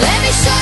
Let me show you.